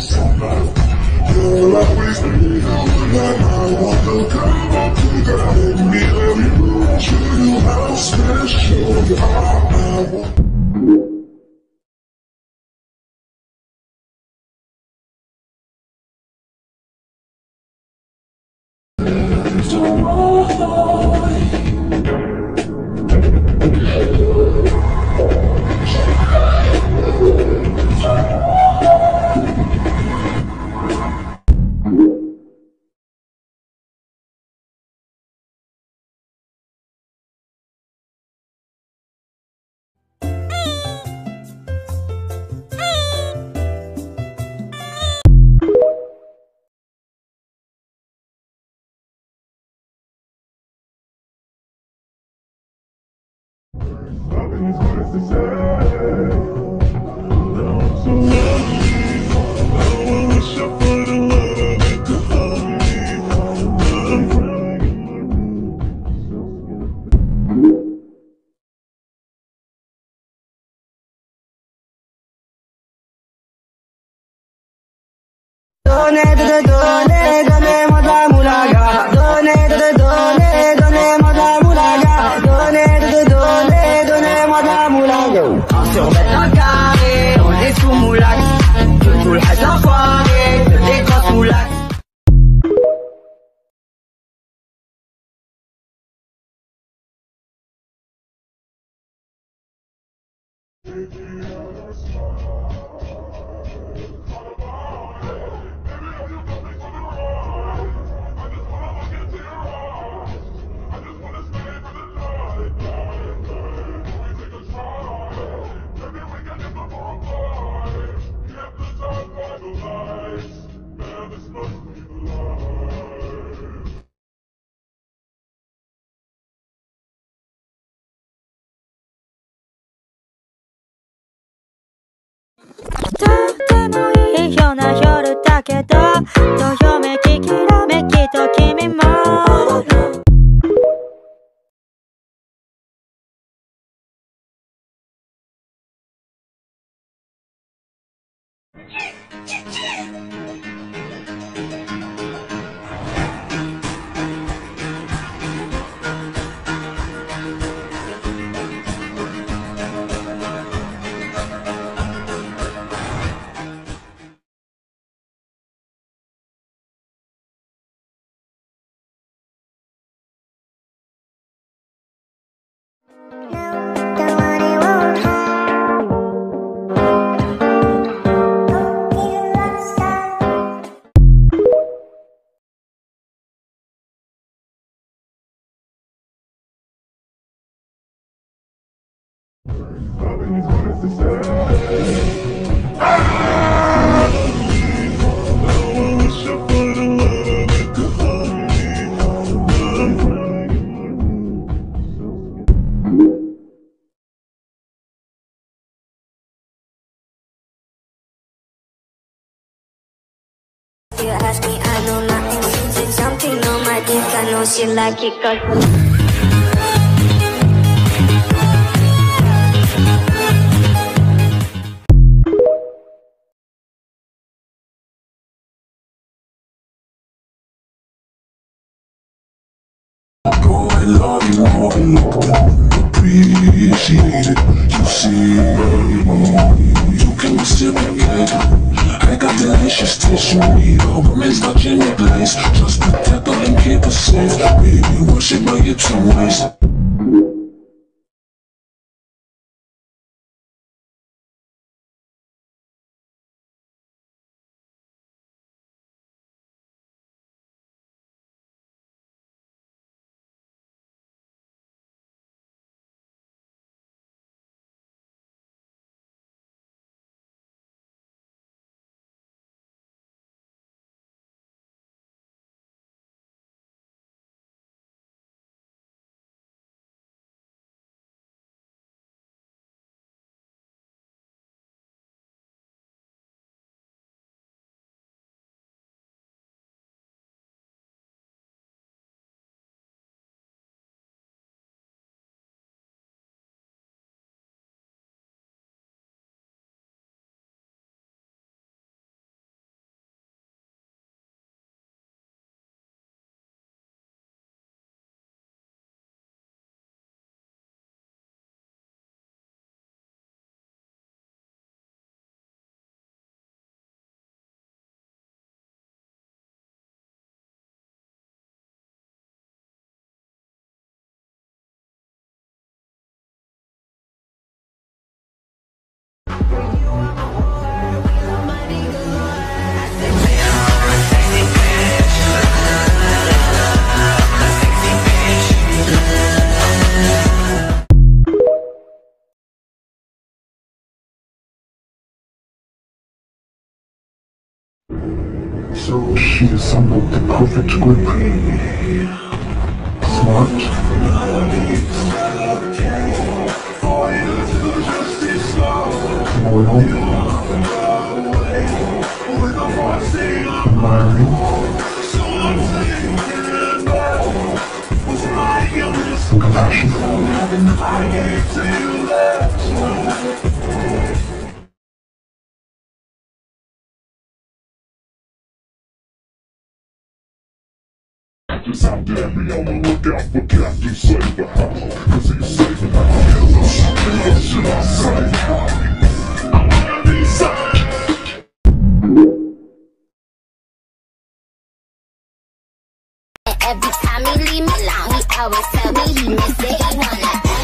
Always be the one that I want to come up to. Girl, you how special you. Nothing's worth to say. Tango En survêt un carré, dans les sous-moulacs De tout le hajj l'enfoiré, de tes grosses moulacs Baby, もいいような夜だけどどよめききらめきと君も。You ask me, I know nothing. Since something on my dick, I know she like it. Cause delicious tissue. Overman's touching your place. Just protect all and safe. Baby, worship my hips and waist. So she assembled the perfect group. Smart. Loyal. Admiring. And Captain's out there, be on the lookout for Captain Saber. Cause he's saving our heroes. What should I say? I wanna be. Every time he leave me alone, he always tell me he miss it. He